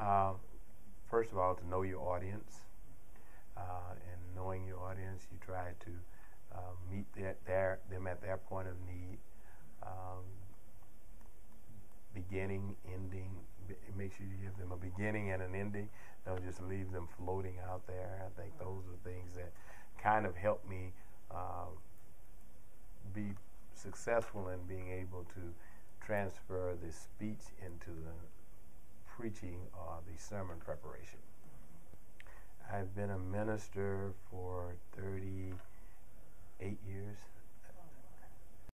Uh, first of all, to know your audience. Uh, and knowing your audience, you try to uh, meet their, their, them at their point of need. Um, beginning, ending, make sure you give them a beginning and an ending. Don't just leave them floating out there. I think those are things that kind of help me uh, be successful in being able to transfer the speech into preaching or the sermon preparation. I've been a minister for 38 years.